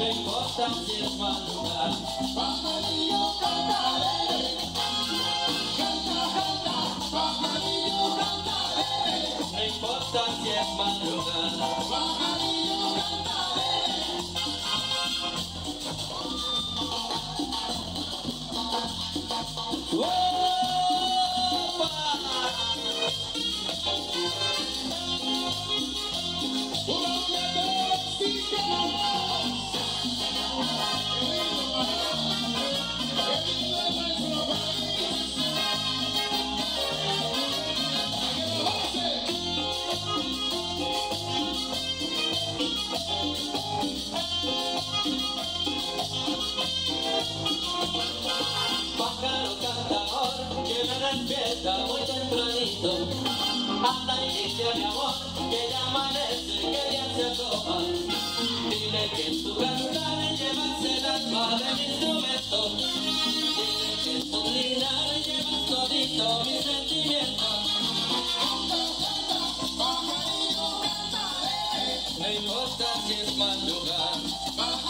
Não importa se é madrugada Passarinho cantarei Canta, canta Passarinho cantarei Não importa se é madrugada despierta muy tempranito. Anda y dice a mi amor que ya amanece, que ya se asoma. Dile que en tu cantar llevas el alma de mi instrumento. Dile que en tus linares llevas todito mi sentimiento. Pajarillo canta alegre, No importa si es madrugada.